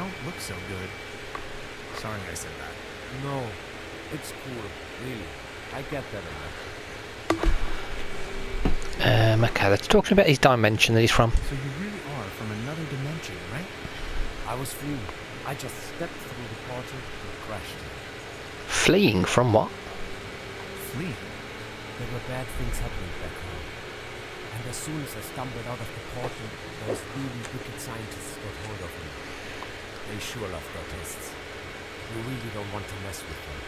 don't look so good. Sorry I said that. No, it's cool, really. I get that enough. Um, okay, let's talk about his dimension that he's from. So you really are from another dimension, right? I was fleeing. I just stepped through the portal and crashed. Fleeing from what? Fleeing? There were bad things happening back home. And as soon as I stumbled out of the portal, those really wicked scientists got hold of me. They sure love their tests. You really don't want to mess with them.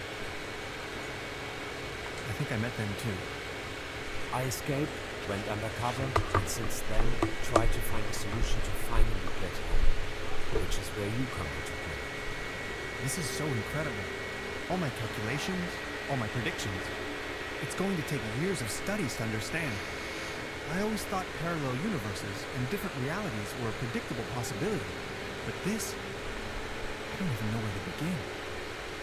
I think I met them too. I escaped, went undercover, and since then tried to find a solution to finally get home. Which is where you come into play. This is so incredible. All my calculations, all my predictions. It's going to take years of studies to understand. I always thought parallel universes and different realities were a predictable possibility. But this, I don't even know where to begin.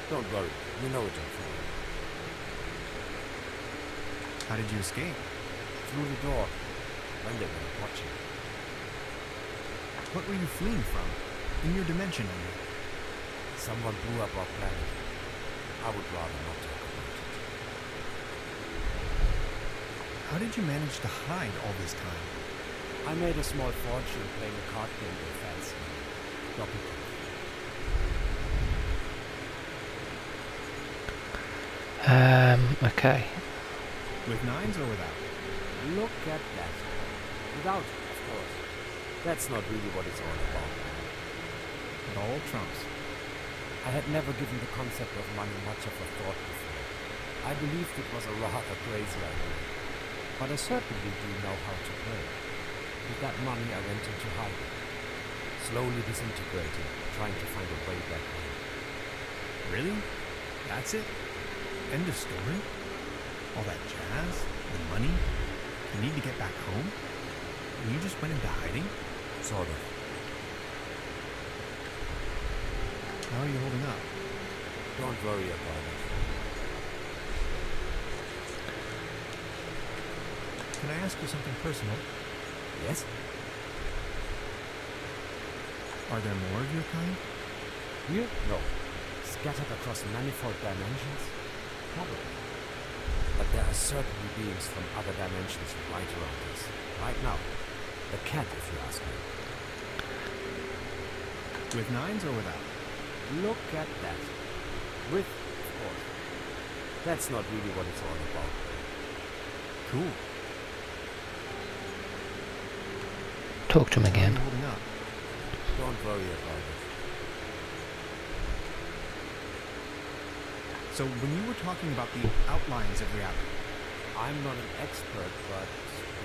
Don't worry, you know it, John How did you escape? Through the door, when they were watching. What were you fleeing from? In your dimension, I mean. Someone blew up our planet. I would rather not talk about it. How did you manage to hide all this time? I made a small fortune playing a card game with Fancy. Doppelkopf. Um, okay. With nines or without? Look at that. Without, of course. That's not really what it's all about. It all trumps. I had never given the concept of money much of a thought before. I believed it was a rather crazy idea. But I certainly do know how to play. With that money I went into hiding. Slowly disintegrating, trying to find a way back home. Really? That's it? End of story? All that jazz? The money? The need to get back home? And you just went into hiding? Sort of. How are you holding up? Don't worry about it. Can I ask you something personal? Yes? Are there more of your kind? Here? No. Scattered across manifold dimensions? Probably. But there are certainly beings from other dimensions right around us. Right now. The cat, if you ask me. With nines or without? Look at that. With, of course. That's not really what it's all about. Cool. Talk to him again. How are you holding up? Don't worry about it. So when you were talking about the outlines of reality, I'm not an expert, but,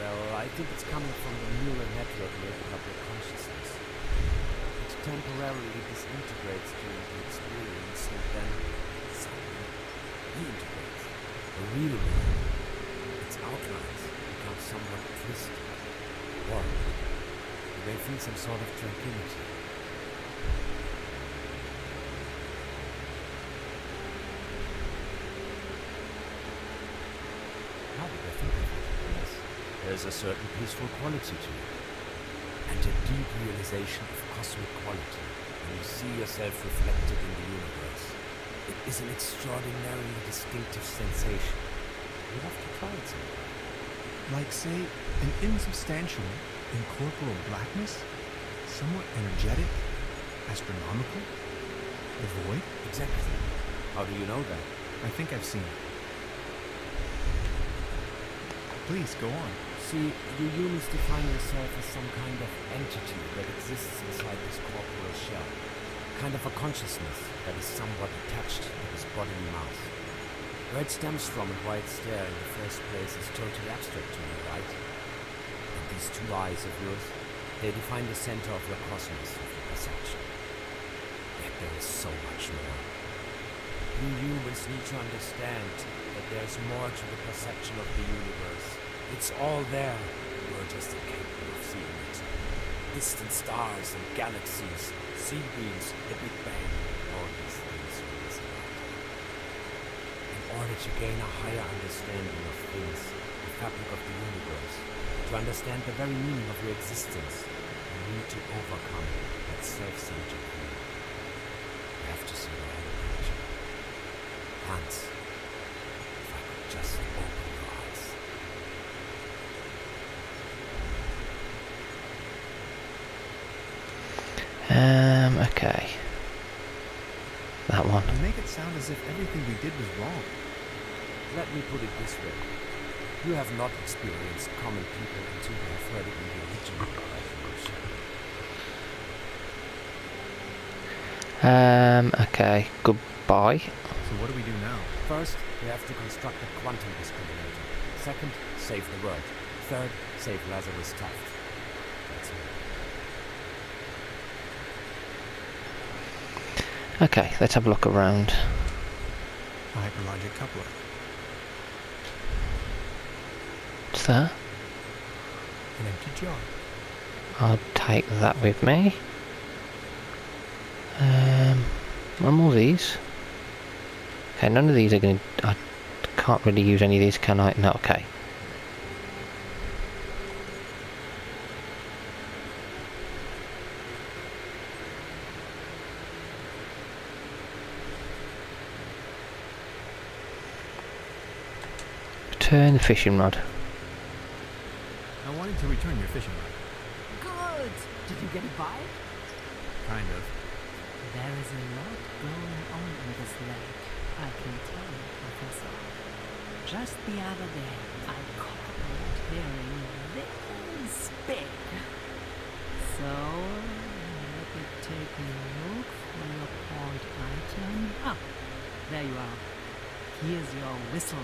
well, I think it's coming from the neural network making up your consciousness. It temporarily disintegrates during the experience and then suddenly reintegrates. The real its outlines become somewhat twisted, warped. You may feel some sort of tranquility. Now that I think of it, yes, there's a certain peaceful quality to it. And a deep realization of cosmic quality when you see yourself reflected in the universe. It is an extraordinarily distinctive sensation. You have to try it sometime. like say, an insubstantial, incorporeal blackness, somewhat energetic, astronomical, the void? Exactly. How do you know that? I think I've seen it. Please go on. See, you humans define yourself as some kind of entity that exists inside this corporeal shell. Kind of a consciousness that is somewhat attached to this bodily mass. Where it stems from and why it's there in the first place is totally abstract to me, right? And these two eyes of yours, they define the center of your cosmos, of your perception. Yet there is so much more. You humans need to understand that there's more to the perception of the universe. It's all there. You're just incapable of seeing it. Distant stars and galaxies, sea beams, the Big Bang, all these things are missing. In order to gain a higher understanding of things, the fabric of the universe, to understand the very meaning of your existence, you need to overcome that self-centered view. have to see their own picture. Hans, if I could just open your eyes. Um, okay. That one. You make it sound as if everything we did was wrong. Let me put it this way. You have not experienced common people until you have heard it in the original revolution. Um, okay. Goodbye. So what do we do now? First, we have to construct a quantum discriminator. Second, save the world. Third, save Lazarus Taft. That's all. Okay, let's have a look around. A hyperlogic coupler. What's that? An empty jar. I'll take that with me. Um, one more of these. Okay, none of these are going to... I can't really use any of these, can I? No, okay. Return the fishing rod. I wanted to return your fishing rod. Good! Did you get a bite? Kind of. There is a lot going on in this lake, I can tell you, Professor. Just the other day, I caught that herring this big. So, let me take a look for your point item. Ah, there you are. Here's your whistle.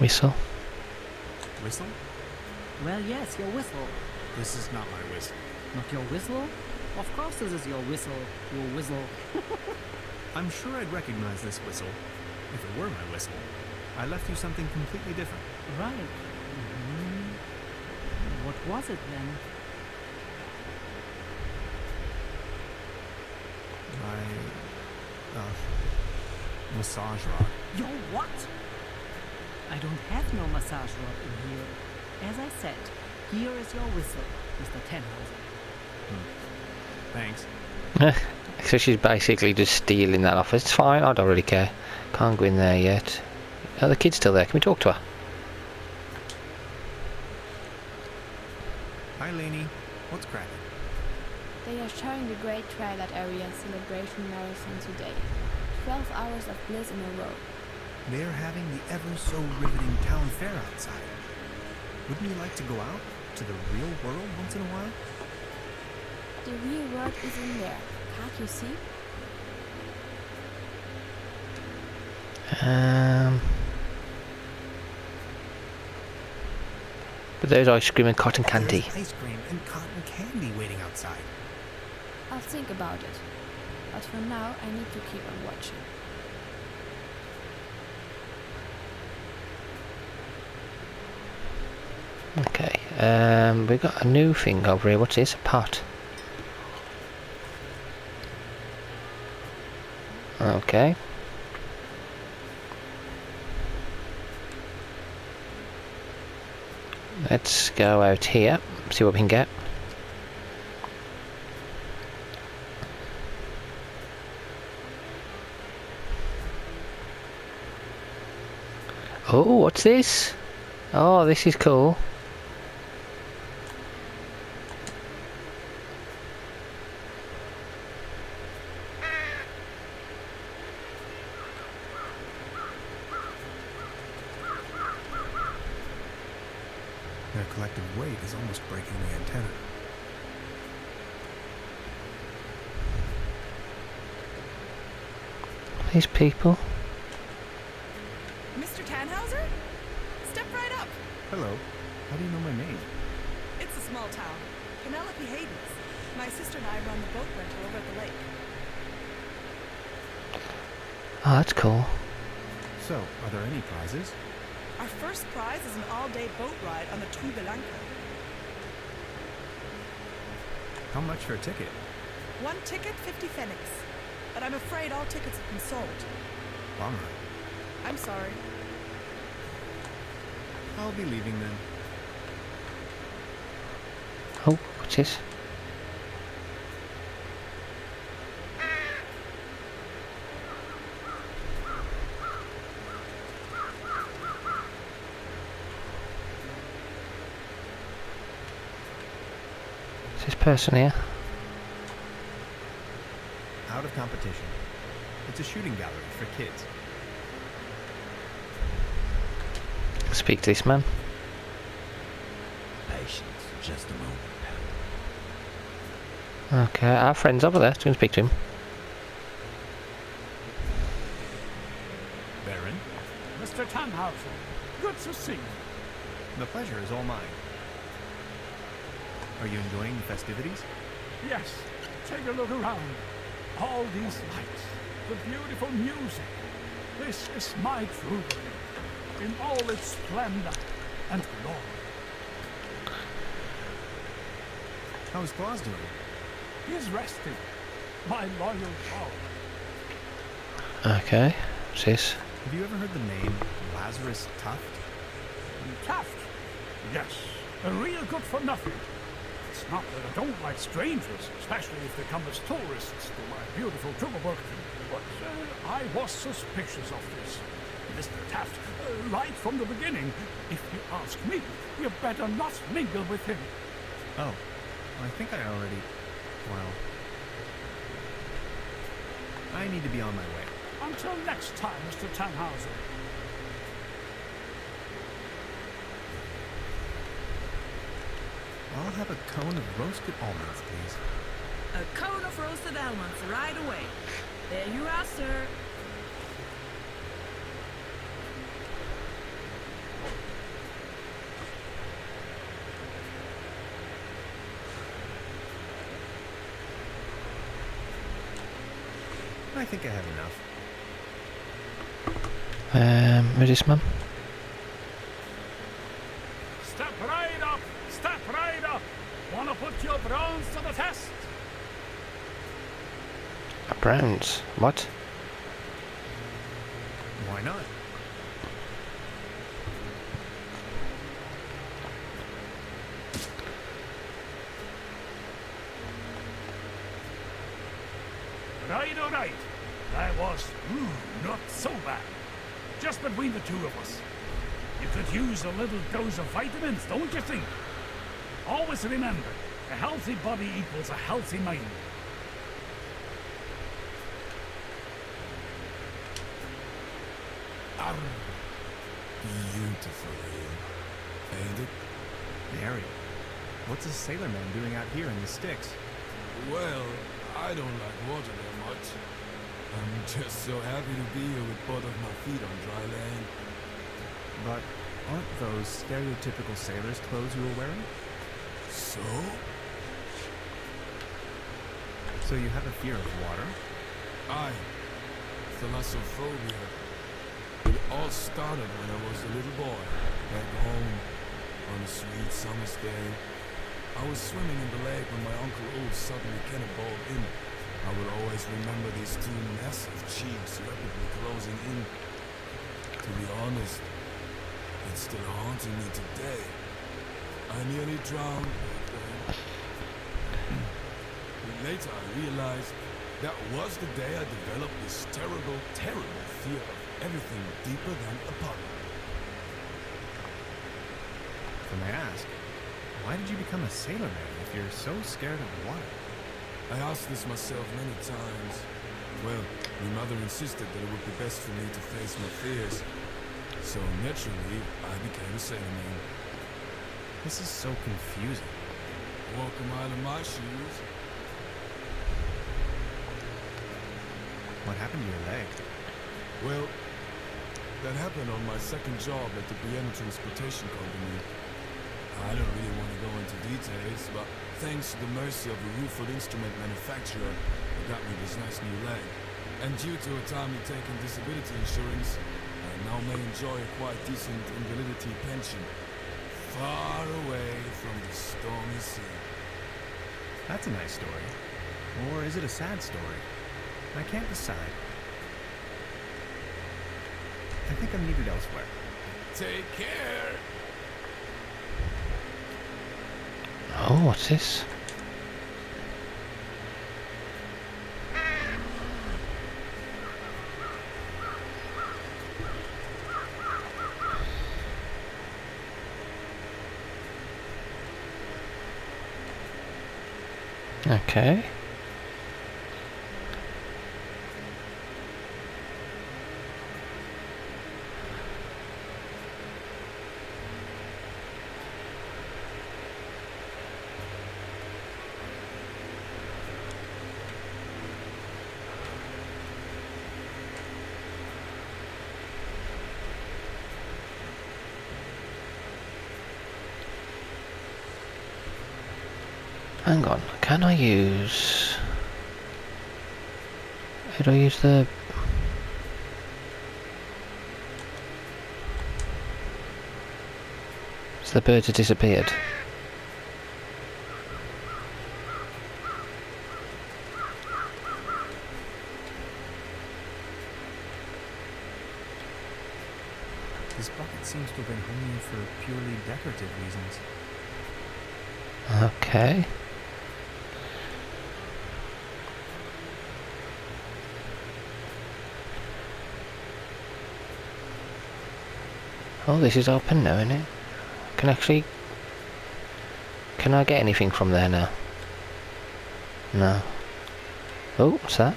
Whistle. Whistle? Well, yes, your whistle. This is not my whistle. Not your whistle? Of course this is your whistle, your whistle. I'm sure I'd recognize this whistle if it were my whistle. I left you something completely different. Right. Mhm. What was it then? My uh, massage rod. Your what? I don't have no massage rod in here. As I said, here is your whistle, Mr. Tannhauser. Hmm. Thanks. so she's basically just stealing that off. It's fine, I don't really care. Can't go in there yet. Oh, the kid's still there. Can we talk to her? Hi, Lainey. What's cracking? They are showing the Great Twilight Area Celebration Marathon today. 12 hours of bliss in a row. They're having the ever so riveting town fair outside. Wouldn't you like to go out to the real world once in a while? The real world is in there. Can't you see? Um, but there's ice cream and cotton candy. There's ice cream and cotton candy waiting outside. I'll think about it. But for now, I need to keep on watching. Okay, um, we've got a new thing over here. What's this? A pot. Okay. Let's go out here, see what we can get. Oh, what's this? Oh, this is cool. These people. Mr. Tannhauser? Step right up. Hello. How do you know my name? It's a small town. Penelope Hayden's. My sister and I run the boat rental over at the lake. Oh, that's cool. So, are there any prizes? Our first prize is an all-day boat ride on the Tuibelanca. How much for a ticket? One ticket, 50 pfennigs but I'm afraid all tickets have been sold. Bummer. I'm sorry. I'll be leaving then. Oh, what's this? Is this person here? Out of competition. It's a shooting gallery for kids. Speak to this man. Patience, just a moment, Okay, our friend's over there. Let's go and speak to him. Baron, Mr. Tannhauser, good to see you. the pleasure is all mine. Are you enjoying the festivities? Yes, take a look around. All these lights, the beautiful music. This is my Trüberbrook in all its splendor and glory. How's Claus doing? He's resting, my loyal dog. Okay, what's this? Have you ever heard the name Lazarus Tuft? Taft, yes, a real good for nothing. It's not that I don't like strangers, especially if they come as tourists to my beautiful Trüberbrook, but uh, I was suspicious of this. Mr. Taft, uh, right from the beginning, if you ask me, you better not mingle with him. Oh, I think I already. Well. I need to be on my way. Until next time, Mr. Tannhauser. I'll have a cone of roasted almonds, please. A cone of roasted almonds right away. There you are, sir. I think I have enough. Um, who's this man? Step right up! Step right up! Wanna put your bronze to the test? Browns. What? Why not? Right, all right. That was mm, not so bad. Just between the two of us. You could use a little dose of vitamins, don't you think? Always remember, a healthy body equals a healthy mind. Beautiful ale, ain't it? Very. What's a sailor man doing out here in the sticks? Well, I don't like water that much. I'm just so happy to be here with both of my feet on dry land. But aren't those stereotypical sailor's clothes you were wearing? So? So you have a fear of water? I, thalassophobia. All started when I was a little boy, back home, on a sweet summer's day. I was swimming in the lake when my Uncle Ulf suddenly cannonballed in. I will always remember these two massive cheeks rapidly closing in. To be honest, it's still haunting me today. I nearly drowned. Later I realized that was the day I developed this terrible, terrible fear of everything deeper than a puddle. If I may ask, why did you become a sailor man if you're so scared of the water? I asked this myself many times. Well, my mother insisted that it would be best for me to face my fears. So naturally, I became a sailor man. This is so confusing. Walk a mile in my shoes. What happened to your leg? Well, that happened on my second job at the Vienna Transportation Company. I don't really want to go into details, but thanks to the mercy of a Rueford instrument manufacturer, they got me this nice new leg. And due to a timely taken disability insurance, I now may enjoy a quite decent invalidity pension. Far away from the stormy sea. That's a nice story. Or is it a sad story? I can't decide. I think I'm needed elsewhere. Take care! Oh, what's this? Okay. Hang on, can I use... How do I use the... So the birds have disappeared. This bucket seems to have been here for purely decorative reasons. Okay. Oh, this is open now, isn't it? Can actually... Can I get anything from there now? No. Oh, what's that?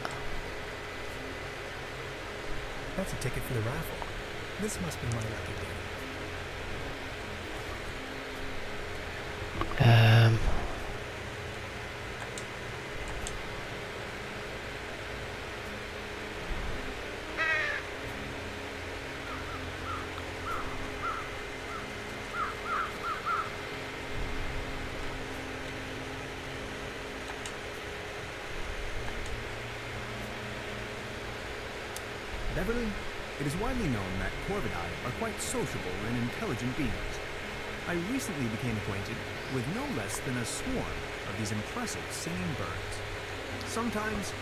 That's a ticket for the raffle. This must be my lucky day. Um... Beverly, it is widely known that Corvidae are quite sociable and intelligent beings. I recently became acquainted with no less than a swarm of these impressive singing birds. Sometimes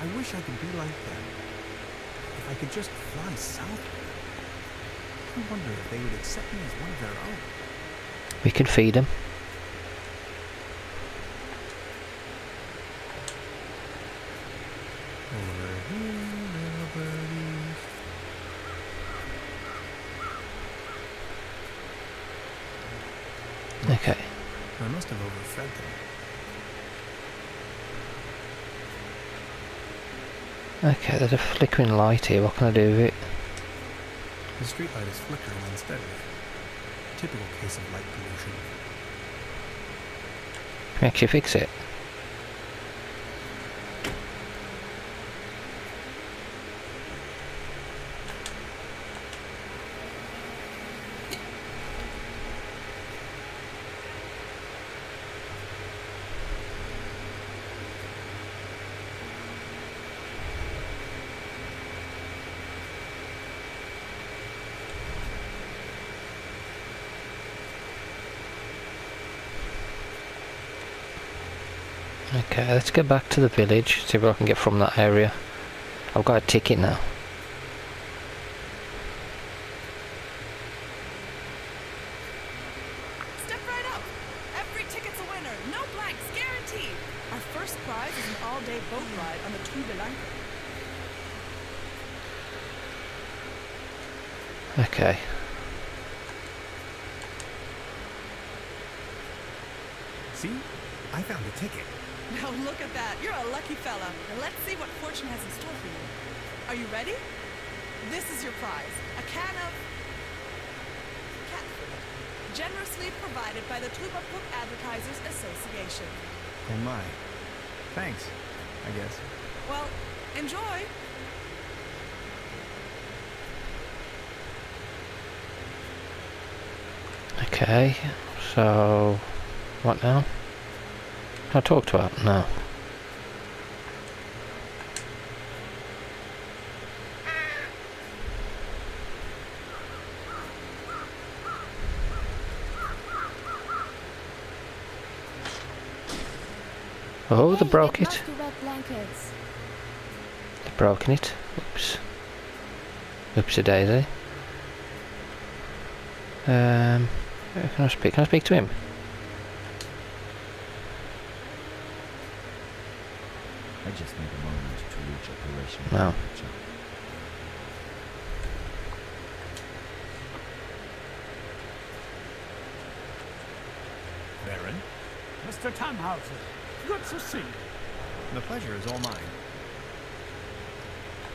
I wish I could be like them. If I could just fly southward. I wonder if they would accept me as one of their own. We can feed them. Over here, little birdies. Okay. I overfed them. Okay, there's a flickering light here. What can I do with it? The streetlight is flickering unsteadily. Typical case of light pollution. Can we actually fix it? Okay, let's get back to the village, see what I can get from that area. I've got a ticket now. Step right up. Every ticket's a winner. No blanks, guaranteed. Our first prize is an all-day boat ride on the Tui de Lanka. Okay. See? I found a ticket. Now look at that. You're a lucky fella. And let's see what fortune has in store for you. Are you ready? This is your prize. A can of cat food. Generously provided by the Tuba Book Advertisers Association. Oh my. Thanks, I guess. Well, enjoy. Okay, so what now? Her? No. Oh, they Hey, broke it. lost to wet blankets. They've broken it. Oops. Oopsie daisy. Um, can I speak? Can I speak to him? I just need a moment to reach operational No. temperature. Baron? Mr. Tannhauser, Good to see you. The pleasure is all mine.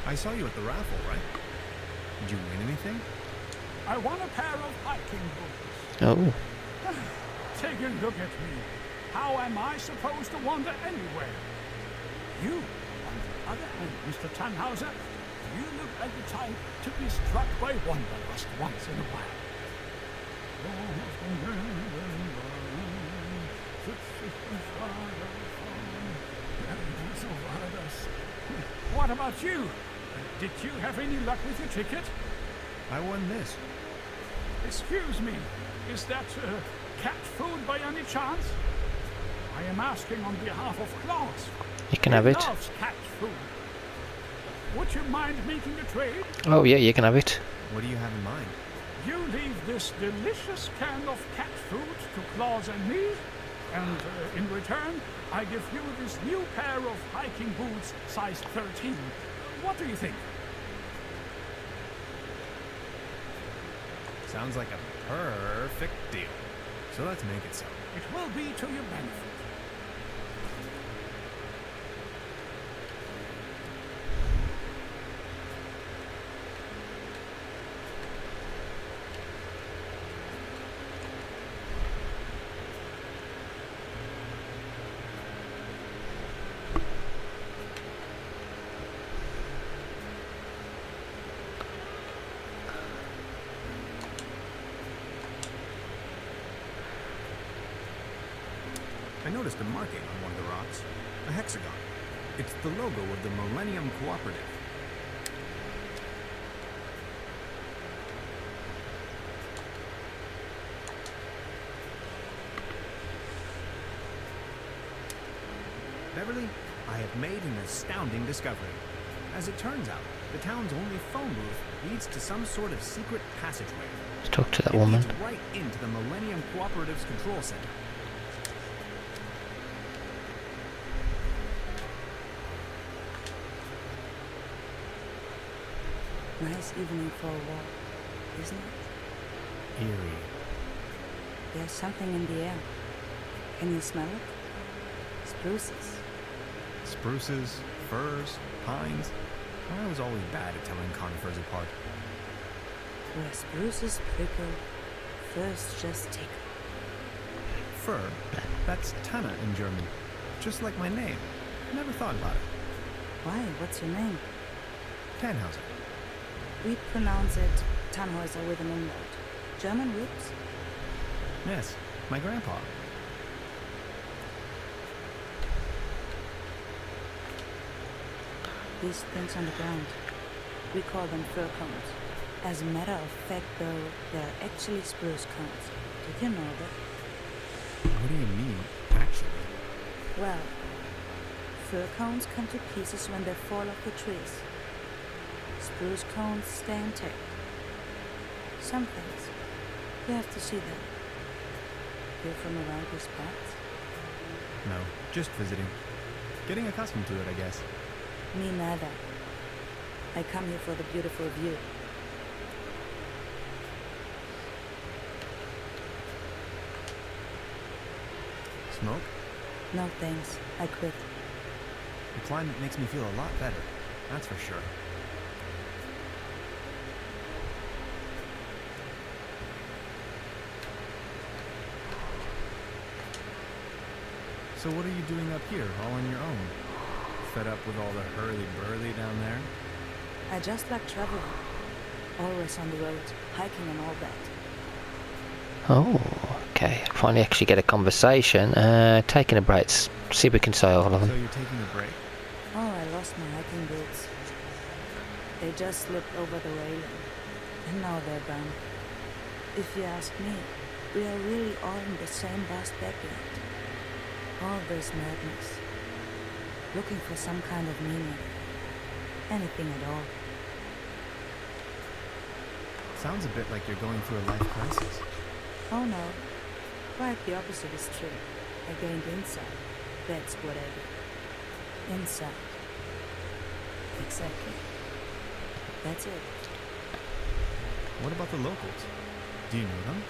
I saw you at the raffle, right? Did you win anything? I won a pair of hiking boots. Oh, Take a look at me. How am I supposed to wander anywhere? You, on the other hand, Mr. Tannhauser, you look like the type to be struck by wanderlust once in a while. What about you? Did you have any luck with your ticket? I won this. Excuse me, is that uh, cat food by any chance? I am asking on behalf of Klaus. You can have it. loves cat food. Would you mind making a trade? Oh yeah, you can have it. What do you have in mind? You leave this delicious can of cat food to Claus and me, and uh, in return, I give you this new pair of hiking boots, size 13. What do you think? Sounds like a perfect deal. So let's make it so. It will be to your benefit. I noticed a marking on one of the rocks. A hexagon. It's the logo of the Millennium Cooperative. Beverly, I have made an astounding discovery. As it turns out, the town's only phone booth leads to some sort of secret passageway. Let's talk to that It woman. leads right into the Millennium Cooperative's control center. Nice evening for a walk, isn't it? Eerie. There's something in the air. Can you smell it? Spruces. Spruces, firs, pines. I was always bad at telling conifers apart. Where spruces prickle, firs just tickle. Fir, that's Tanne in German. Just like my name. Never thought about it. Why? What's your name? Tannhauser. We pronounce it Tannhäuser with an umlaut. German roots? Yes, my grandpa. These things on the ground. We call them fir cones. As a matter of fact, though, they're actually spruce cones. Did you know that? What do you mean, actually? Well, fir cones come to pieces when they fall off the trees. Spruce cones stay intact. Some things, you have to see them. You're from around these parts? No, just visiting. Getting accustomed to it, I guess. Me neither. I come here for the beautiful view. Smoke? No thanks, I quit. The climate makes me feel a lot better. That's for sure. So what are you doing up here, all on your own? Fed up with all the hurly-burly down there? I just like traveling. Always on the road, hiking and all that. Oh, okay. Finally, actually get a conversation. Uh, taking a break. s- See if we can say all of them. So you're taking a break? Oh, I lost my hiking boots. They just slipped over the railing. And now they're gone. If you ask me, we are really all in the same vast backyard. All this madness. Looking for some kind of meaning. Anything at all. Sounds a bit like you're going through a life crisis. Oh no. Quite the opposite is true. I gained insight. That's what I did. Insight. Exactly. That's it. What about the locals? Do you know them?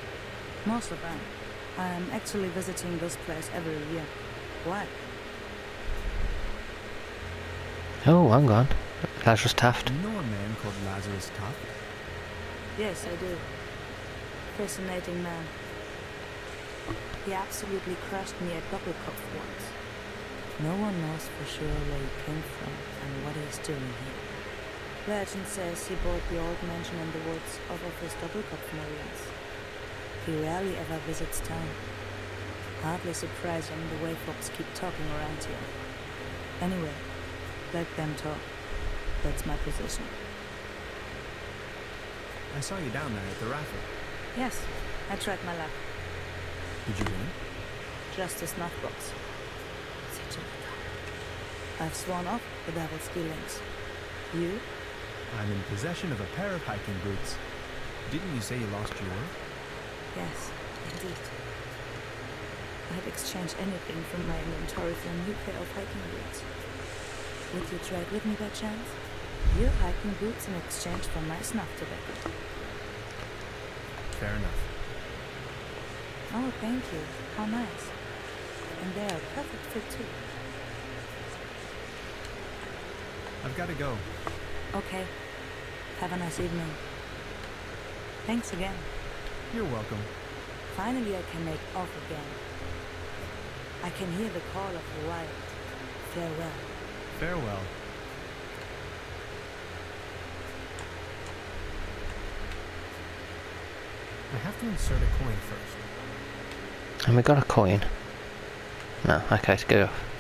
Most of them. I'm actually visiting this place every year. Why? Oh, hang on. Lazarus Taft. Do you know a man called Lazarus Tuft? Yes, I do. Fascinating man. He absolutely crushed me at Doppelkopf once. No one knows for sure where he came from and what he's doing here. Legend says he bought the old mansion in the woods off of his Doppelkopf millions. He rarely ever visits town. Hardly surprising the way folks keep talking around here. Anyway, let them talk. That's my position. I saw you down there at the raffle. Yes, I tried my luck. Did you win? Just a snuff box. Such a I've sworn off the devil's dealings. You? I'm in possession of a pair of hiking boots. Didn't you say you lost your? Yes, indeed. I'd exchange anything from my inventory for a new pair of hiking boots. Would you trade with me by chance? Your hiking boots in exchange for my snuff tobacco. Fair enough. Oh, thank you. How nice. And they're perfect fit too. I've got to go. Okay. Have a nice evening. Thanks again. You're welcome. Finally I can make off again. I can hear the call of the wild. Farewell. Farewell. I have to insert a coin first. And we got a coin. No, okay, it's good off.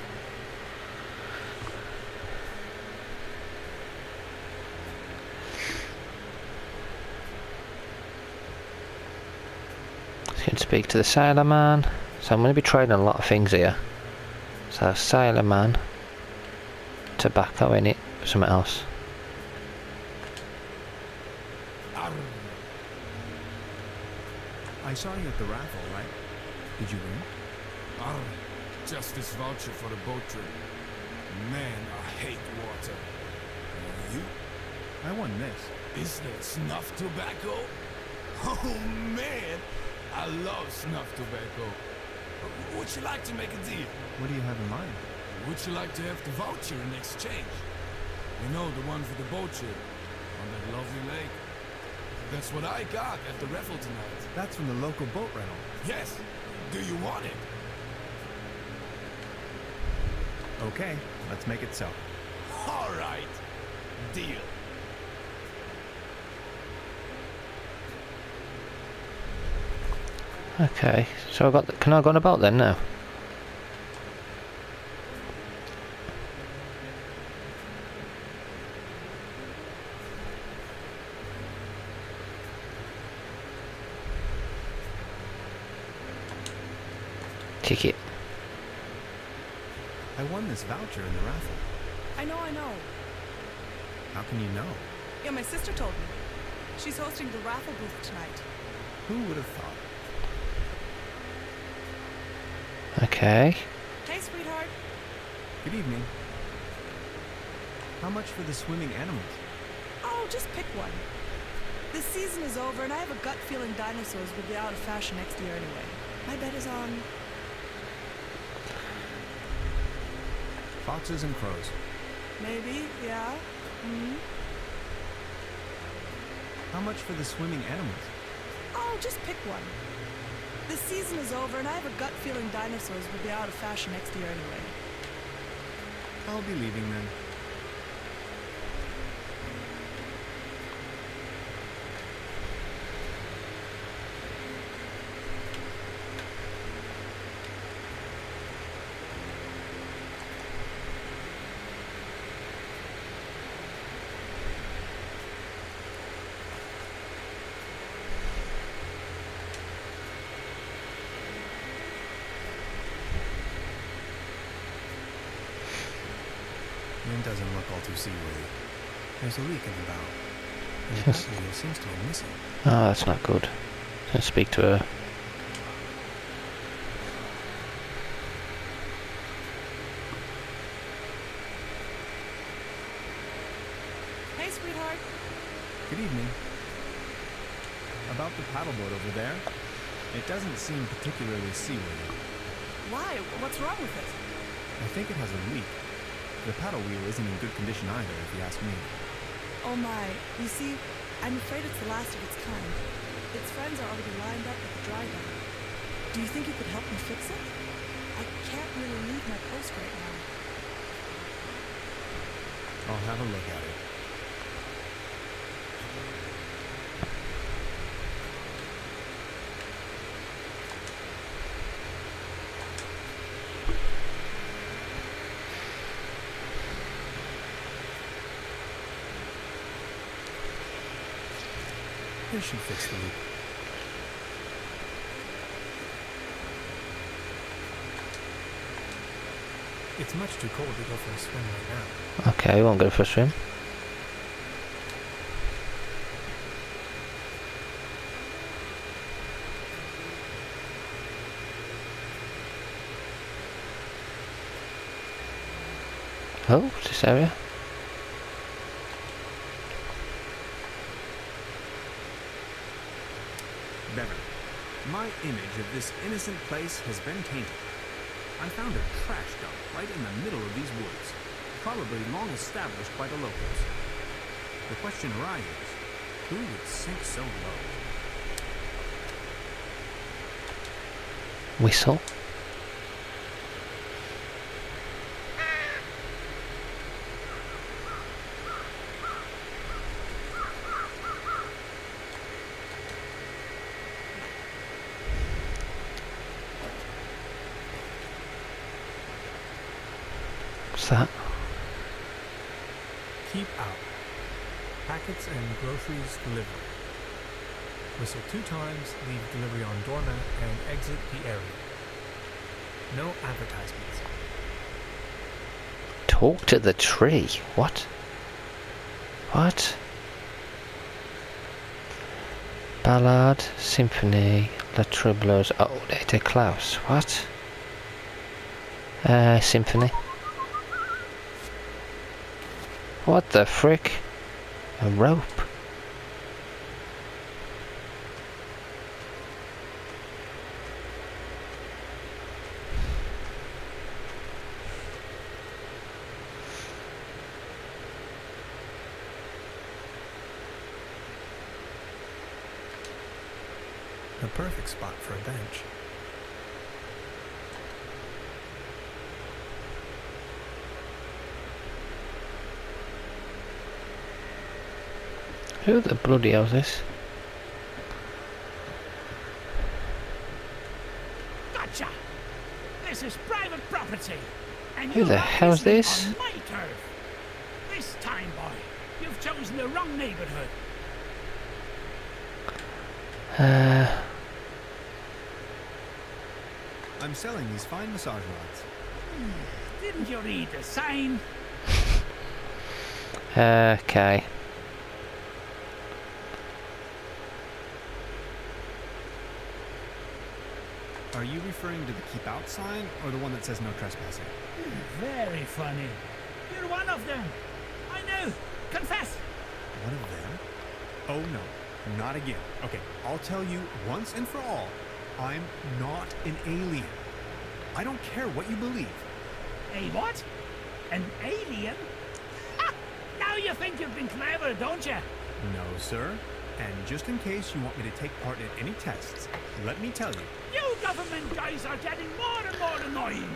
Can speak to the sailor man. So I'm going to be trading a lot of things here. So sailor man, tobacco in it, something else. I saw you at the raffle, right? Did you win? Ah, Arr, just this voucher for the boat trip. Man, I hate water. And you? I won this. Is that snuff tobacco? Oh man, I love snuff tobacco. Would you like to make a deal? What do you have in mind? Would you like to have the voucher in exchange? You know, the one for the boat trip on that lovely lake. That's what I got at the raffle tonight. That's from the local boat rental. Yes. Do you want it? Okay, let's make it so. All right. Deal. Okay, so I got. The, can I go on a boat then now? Ticket. I won this voucher in the raffle. I know, I know. How can you know? Yeah, my sister told me. She's hosting the raffle booth tonight. Who would have thought? Okay. Hey, sweetheart. Good evening. How much for the swimming animals? Oh, just pick one. The season is over, and I have a gut feeling dinosaurs will be out of fashion next year anyway. My bet is on Foxes and crows. maybe, yeah. Hmm. How much for the swimming animals? Oh, just pick one. The season is over, and I have a gut feeling dinosaurs will be out of fashion next year anyway. I'll be leaving then. It doesn't look all too seaworthy. There's a leak in the bow. And the Yes. back seems to be missing. Oh, that's not good. Let's speak to her. Hey, sweetheart. Good evening. About the paddleboat over there, it doesn't seem particularly seaworthy. Why? What's wrong with it? I think it has a leak. The paddle wheel isn't in good condition either, if you ask me. Oh my. You see, I'm afraid it's the last of its kind. Its friends are already lined up at the dry dock. Do you think you could help me fix it? I can't really leave my post right now. I'll have a look at it. This should fix the leak. It's much too cold to go for a swim right now. Okay, I won't go for a swim. Oh, this area. Beverly, my image of this innocent place has been tainted. I found a trash dump right in the middle of these woods, probably long established by the locals. The question arises, who would sink so low? Whistle. What's that? Keep out. Packets delivered. Whistle two times, leave delivery on doormat, and exit the area. No advertisements. Talk to the tree. What? What? Ballad, Symphony, La Troubadours. Oh, Data Klaus. What? Uh, Symphony. What the frick? A rope. Perfect spot for a bench. Who the bloody hell's this? Gotcha! This is private property. And Who you're the hell's obviously this? On my turf. This time, boy, you've chosen the wrong neighborhood. Uh, I'm selling these fine massage rods. Didn't you read the sign? okay. Are you referring to the keep out sign or the one that says no trespassing? Very funny. You're one of them. I know. Confess. One of them? Oh no, not again. Okay, I'll tell you once and for all, I'm not an alien. I don't care what you believe. A what? An alien? Ha! Now you think you've been clever, don't you? No, sir. And just in case you want me to take part in any tests, let me tell you. You government guys are getting more and more annoying.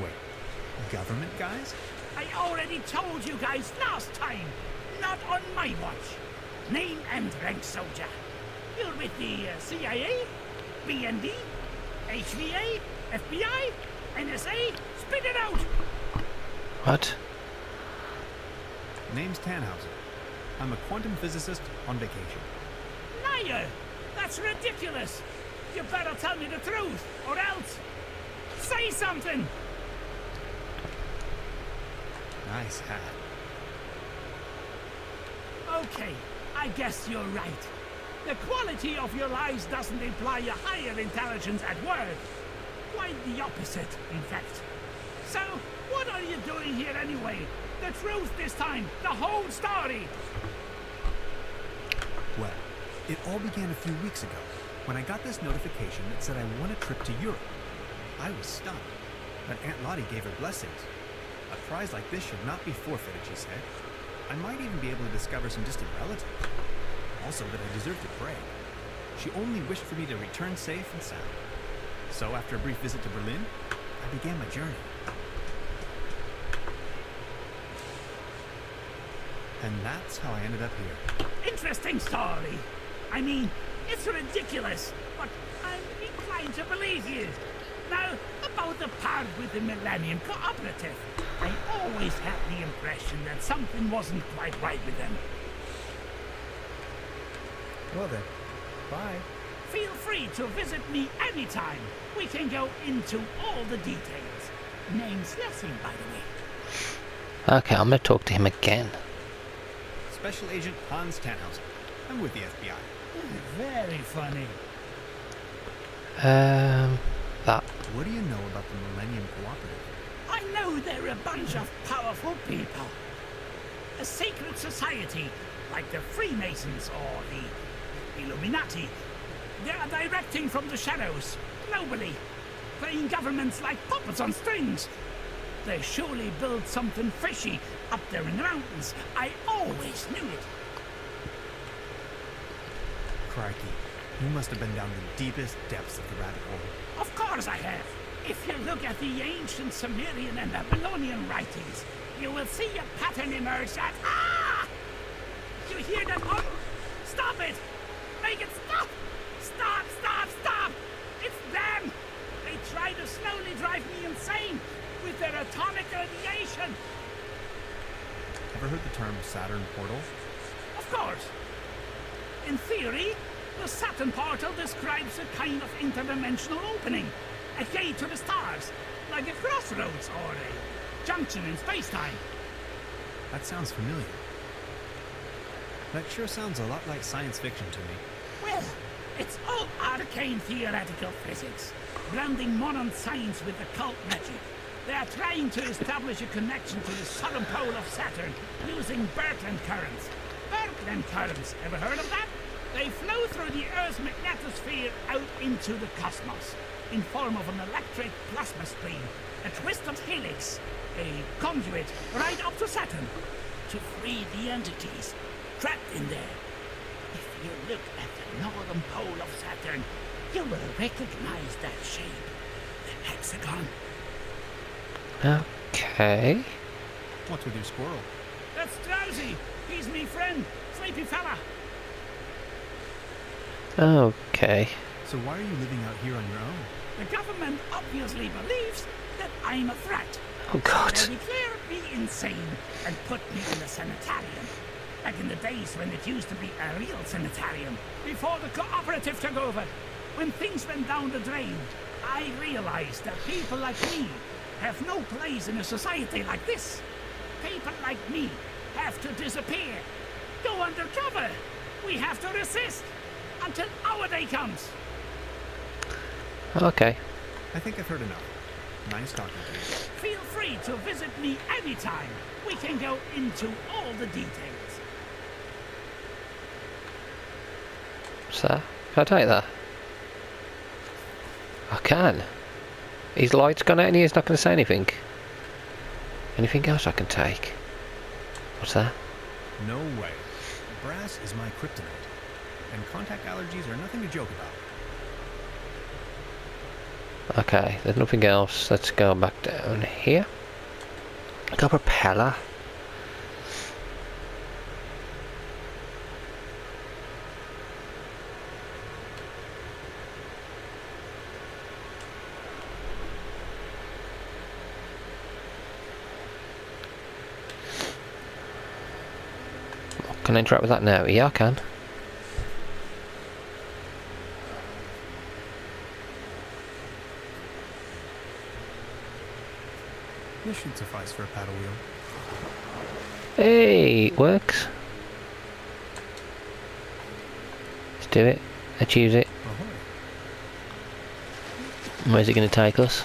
Wait, government guys? I already told you guys last time. Not on my watch. Name and rank soldier. You're with the uh, CIA, BND, HVA, FBI, NSA. Spit it out. What? Name's Tannhauser. I'm a quantum physicist on vacation. Liar! That's ridiculous. You better tell me the truth, or else. Say something. Nice hat. Okay, I guess you're right. The quality of your lies doesn't imply a higher intelligence at work. Quite the opposite, in fact. So, what are you doing here anyway? The truth this time, the whole story. Well, it all began a few weeks ago when I got this notification that said I won a trip to Europe. I was stunned, but Aunt Lottie gave her blessings. A prize like this should not be forfeited, she said. I might even be able to discover some distant relatives. Also that I deserved a break. She only wished for me to return safe and sound. So after a brief visit to Berlin, I began my journey. And that's how I ended up here. Interesting story. I mean, it's ridiculous, but I'm inclined to believe you. Now, about the part with the Millennium Cooperative. I always had the impression that something wasn't quite right with them. Well then, bye. Feel free to visit me anytime. We can go into all the details. Name's Lessing, by the way. Okay, I'm gonna talk to him again. Special Agent Hans Tannhauser. I'm with the FBI. Very funny. Um, that. What do you know about the Millennium Cooperative? I know they're a bunch of powerful people. A secret society, like the Freemasons or the Illuminati. They are directing from the shadows, globally, playing governments like puppets on strings. They surely built something fishy up there in the mountains. I always knew it. Crikey, you must have been down the deepest depths of the rabbit hole. Of course I have. If you look at the ancient Sumerian and Babylonian writings, you will see a pattern emerge that... Ah! You hear that? Oh, stop it! Make it stop! Stop, stop, stop! It's them! They try to slowly drive me insane with their atomic radiation! Ever heard the term Saturn portal? Of course. In theory, the Saturn portal describes a kind of interdimensional opening, a gate to the stars, like a crossroads or a junction in space-time. That sounds familiar. That sure sounds a lot like science fiction to me. Well, it's all arcane theoretical physics, blending modern science with occult magic. They are trying to establish a connection to the southern pole of Saturn using Birkeland currents. Birkeland currents, ever heard of that? They flow through the Earth's magnetosphere out into the cosmos in form of an electric plasma stream, a twisted helix, a conduit right up to Saturn to free the entities trapped in there. If you look at the northern pole of Saturn, you will recognize that shape, the hexagon. Okay. What's with your squirrel? That's Drowsy. He's me friend, sleepy fella. Okay. So why are you living out here on your own? The government obviously believes that I'm a threat. Oh God. They declared me insane and put me in the sanitarium. Back in the days when it used to be a real sanitarium, before the cooperative took over. When things went down the drain, I realized that people like me have no place in a society like this. People like me have to disappear, go undercover. We have to resist until our day comes. Okay. I think I've heard enough. Nice talking to you. Feel free to visit me anytime. We can go into all the details. Sir, can I take that? I can. His light's gone out and he's not going to say anything. Anything else I can take? What's that? No way. Brass is my kryptonite. And contact allergies are nothing to joke about. Okay, there's nothing else. Let's go back down here. Got a propeller. Can I interact with that now? Yeah, I can. This should suffice for a paddle wheel. Hey, it works. Let's do it. Let's use it. Where's it going to take us?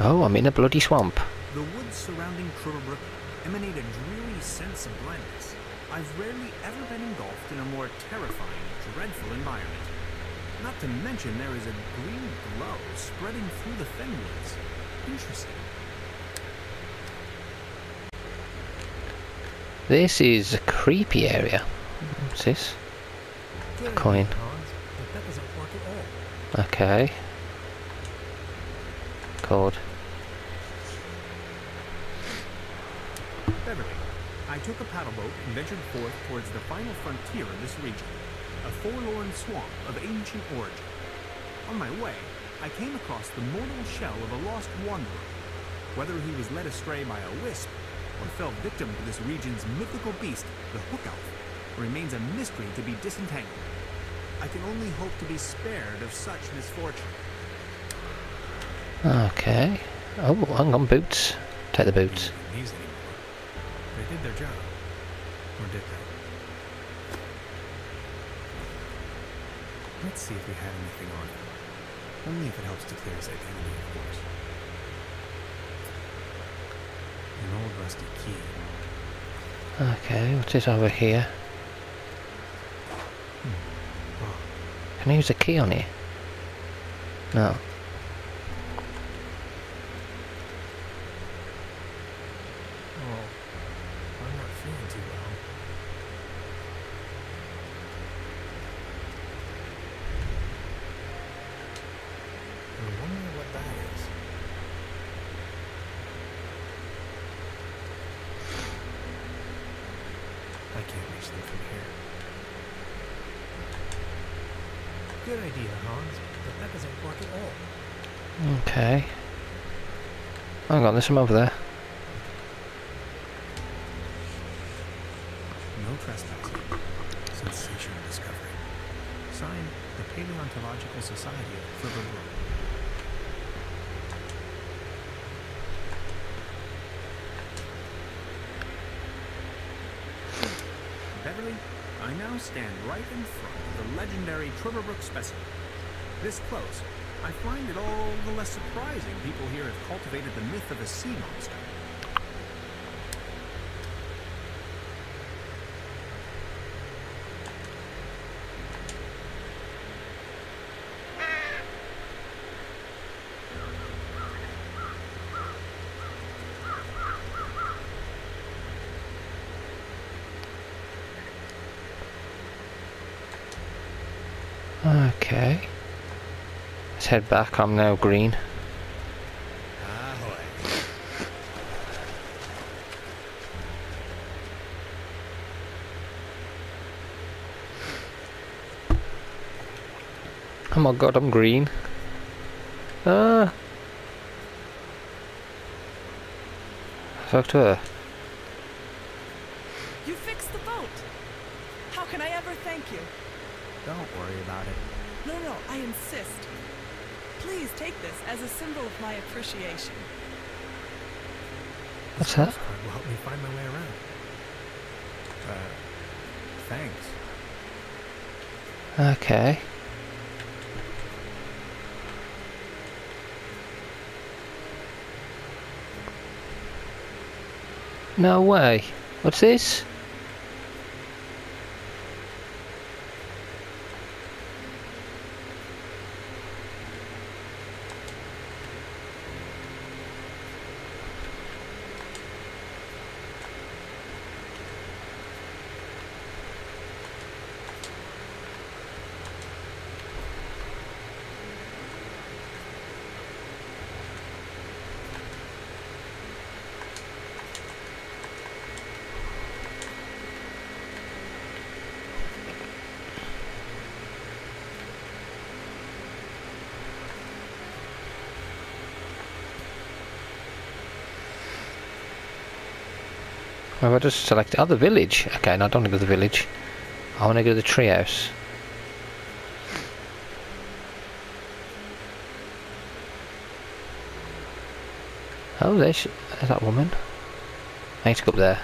Oh, I'm in a bloody swamp. The woods surrounding Trüberbrook emanate a dreary sense of blindness. I've rarely ever been engulfed in a more terrifying, dreadful environment. Not to mention there is a green glow spreading through the fenwoods. Interesting. This is a creepy area. What's this? Good Coin. Okay. Hans, but that doesn't work at all. Okay. Code. Beverly, I took a paddle boat and ventured forth towards the final frontier of this region, a forlorn swamp of ancient origin. On my way, I came across the mortal shell of a lost wanderer. Whether he was led astray by a wisp or fell victim to this region's mythical beast, the hook elf, remains a mystery to be disentangled. I can only hope to be spared of such misfortune. Okay. Oh, hang on, boots. Take the boots. They did their job. Or did they? Let's see if he had anything on him. Only if it helps to clear his identity, of course. An old rusty key. Okay, what is over here? Hmm. Oh. Can I use a key on it? No. Oh, I'm not feeling too well. I wonder what that is. I can't reach them from here. Good idea, Hans, but that doesn't work at all. Okay. Hang on, there's some over there. No trespassing. Sensational discovery. Signed, the Paleontological Society of Friver Road. Beverly, I now stand right in front of the legendary Trevor specimen. This close, I find it all the less surprising people here have cultivated the myth of a sea monster. Okay. Let's head back. I'm now green. Oh my god, I'm green. Ah. Talk to her. You fixed the boat. How can I ever thank you? Don't worry about it. No, no, I insist. Please take this as a symbol of my appreciation. What's that? Card will help me find my way around. Uh, thanks. Okay. No way. What's this? Have I just selected? Oh, the village. Okay, no, I don't want to go to the village. I want to go to the treehouse. Oh, there's, there's that woman. I need to go up there.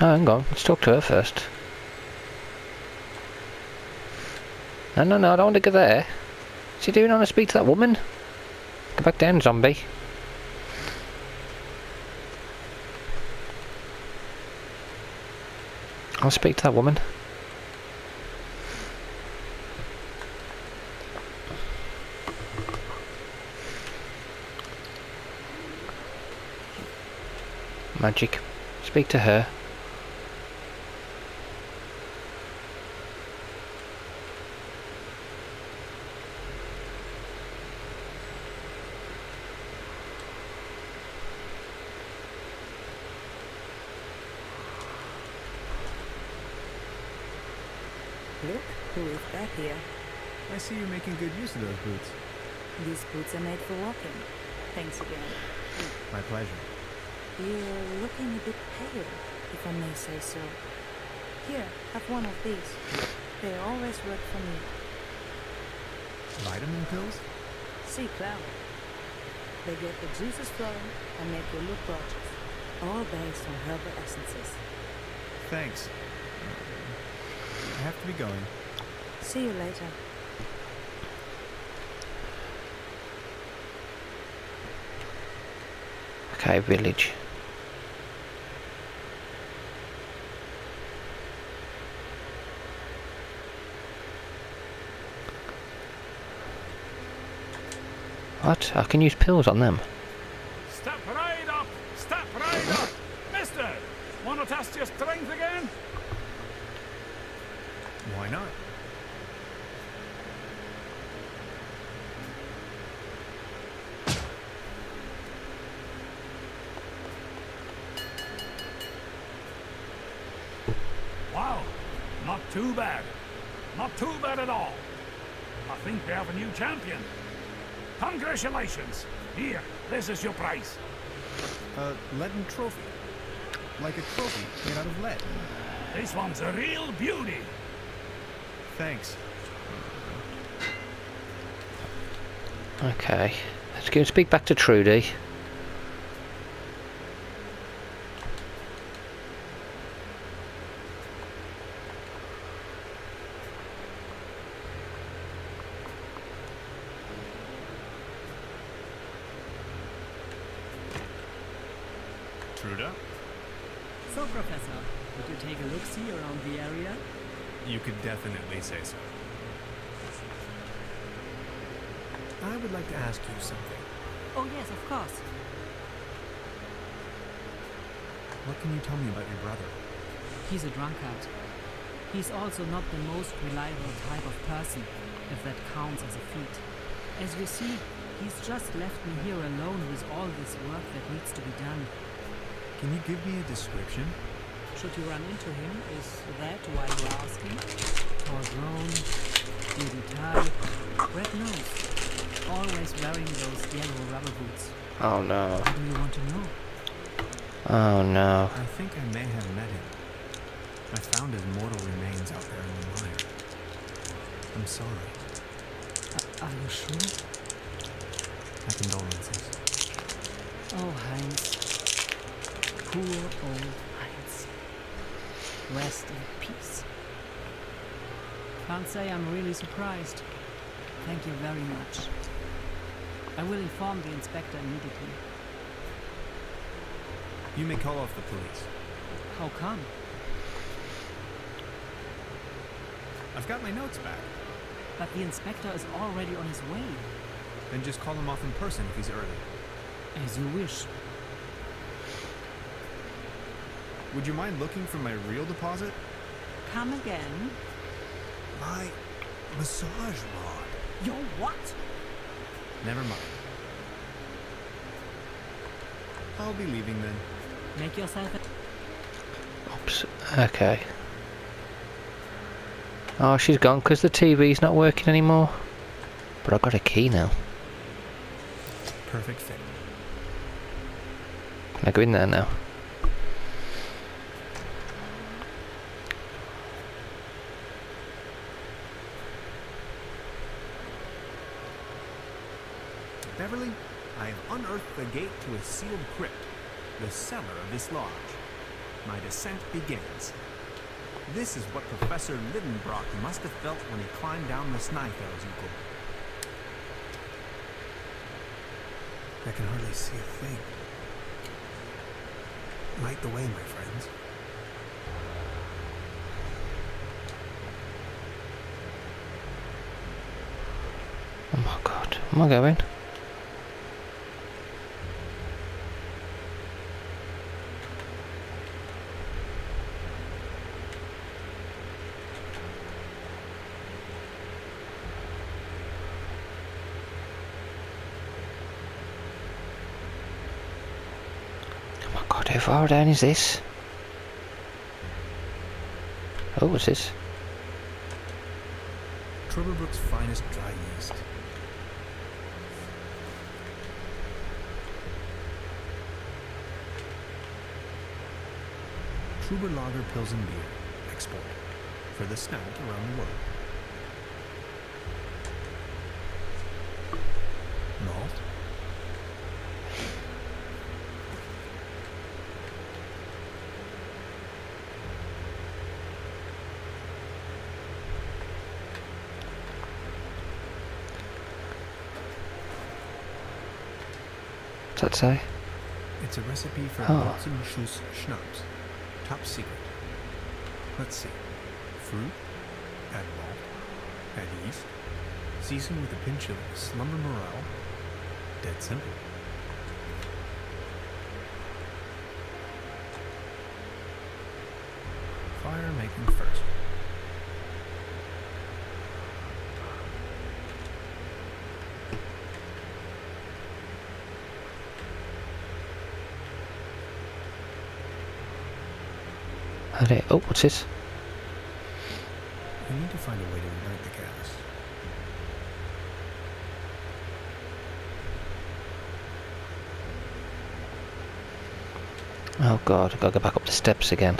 Oh, hang on. Let's talk to her first. No, no, no, I don't want to go there. What's he doing? Want to speak to that woman. Go back down, zombie. I'll speak to that woman. Magic. Speak to her. Look who is back here. I see you're making good use of those boots. These boots are made for walking. Thanks again. My pleasure. You're looking a bit pale, if I may say so. Here, have one of these. They always work for me. Vitamin pills? See clever. They get the juices flowing and make you look gorgeous. All based on herbal essences. Thanks. I have to be going. See you later. Okay, village. What? I can use pills on them. Step right up! Step right up! Mister! Wanna test your strength again? Why not? Wow, not too bad. Not too bad at all. I think we have a new champion. Congratulations. Here, this is your prize. A leaden trophy. Like a trophy made out of lead. This one's a real beauty. Thanks. Okay. Let's go and speak back to Trudy. Truda? So, Professor, would you take a look-see around the area? You could definitely say so. I would like to ask you something. Oh yes, of course. What can you tell me about your brother? He's a drunkard. He's also not the most reliable type of person, if that counts as a feat. As you see, he's just left me here alone with all this work that needs to be done. Can you give me a description? Should you run into him, is that why you're asking? Tall grown, beady tie, red nose, always wearing those yellow rubber boots. Oh no. What do you want to know? Oh no. I think I may have met him. I found his mortal remains out there in the mire. I'm sorry. A- are you sure? My condolences. Oh, Heinz. Poor old Heinz. Rest in peace. Can't say I'm really surprised. Thank you very much. I will inform the inspector immediately. You may call off the police. How come? I've got my notes back. But the inspector is already on his way. Then just call him off in person if he's early. As you wish. Would you mind looking for my real deposit? Come again. My massage rod. Your what? Never mind. I'll be leaving then. Make yourself a Oops. Okay. Oh, she's gone because the TV's not working anymore. But I've got a key now. Perfect fit. Can I go in there now? Beverly, I have unearthed the gate to a sealed crypt, the cellar of this lodge. My descent begins. This is what Professor Lidenbrock must have felt when he climbed down the Snæfellsjökull. I can hardly see a thing. Light the way, my friends. Oh my god. Am I going? Far down is this? Oh, what's this? Trüberbrook's finest dry yeast. Truber Lager Pilsen Beer. Export. For the stout around the world. Malt. What's that say? It's a recipe for Oh. Schnapps. Top secret. Let's see. Fruit. Add malt. Add yeast. Season with a pinch of slumber morel. Dead simple. Fire making first. Are they- Oh, what's this? We need to find a way to ignite the gas. Oh god, I've got to go back up the steps again.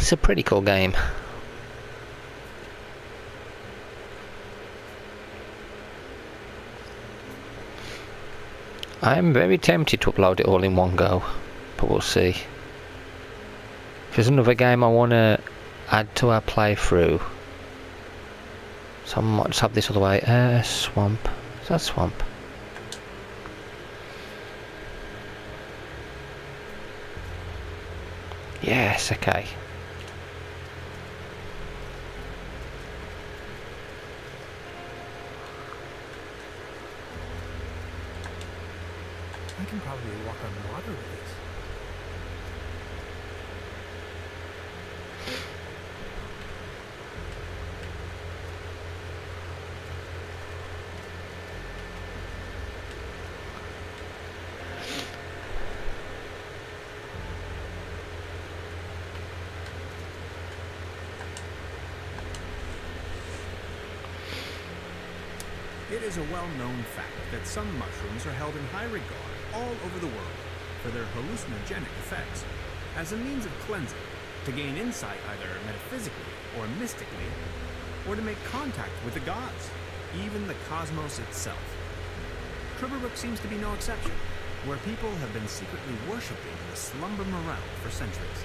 It's a pretty cool game. I'm very tempted to upload it all in one go, but we'll see. If there's another game I want to add to our playthrough, so I might just have this other way. Uh, swamp. Is that swamp? Yes, okay. I can probably walk on water with this. It is a well-known fact that some mushrooms are held in high regard all over the world for their hallucinogenic effects as a means of cleansing, to gain insight either metaphysically or mystically, or to make contact with the gods, even the cosmos itself. Trüberbrook seems to be no exception, where people have been secretly worshipping the slumber morel for centuries.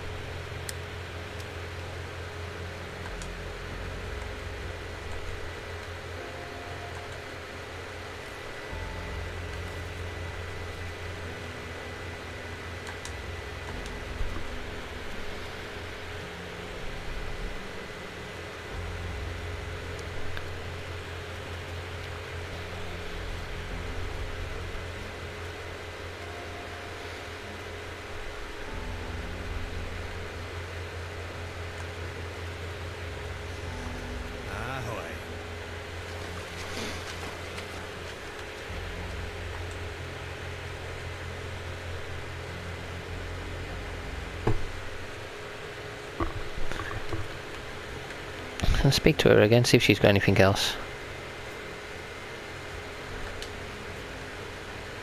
and speak to her again, see if she's got anything else.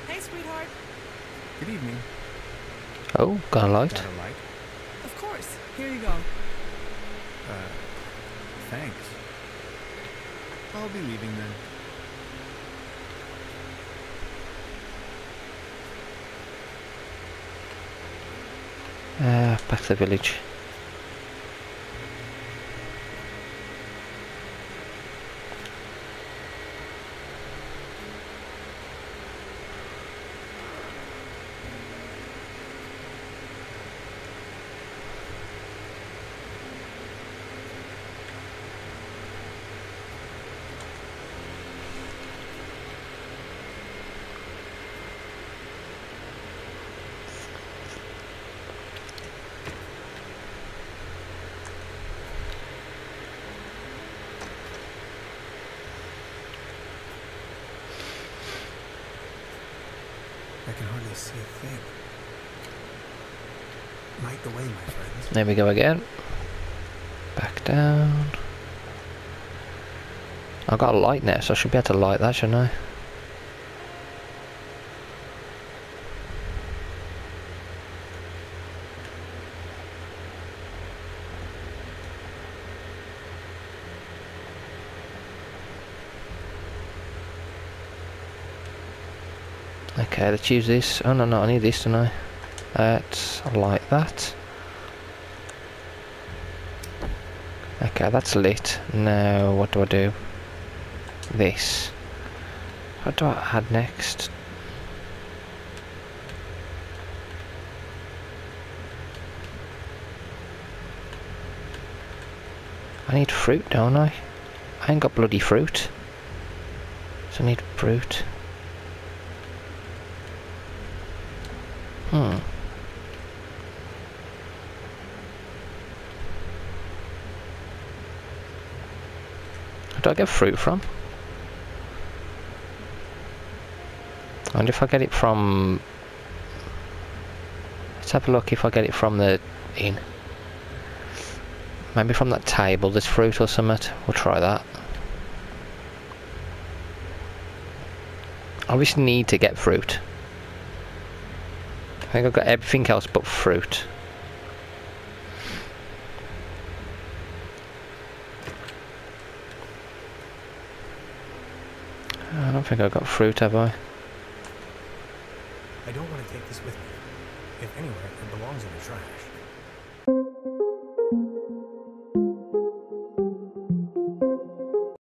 Hey, sweetheart. Good evening. Oh, got a light. Got a light? Of course. Here you go. Uh, thanks. I'll be leaving then. Uh, back to the village. There we go again. Back down. I've got a light now, so I should be able to light that, shouldn't I? Okay, let's use this. Oh no, no, I need this, don't I? Let's light that. Okay, that's lit. Now, what do I do? This. What do I add next? I need fruit, don't I? I ain't got bloody fruit. So I need fruit. Hmm. Do I get fruit from? Wonder if I get it from... Let's have a look if I get it from the inn. Maybe from that table, there's fruit or something. We'll try that. I obviously need to get fruit. I think I've got everything else but fruit. I don't think I've got fruit, have I? I don't want to take this with me. If anywhere, it belongs in the trash.